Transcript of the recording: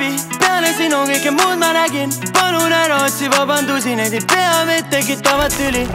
läbi peale sinu kõike muud ma nägin. Palun ära otsi vabandusi, need ei pea meid tekitavat tüli.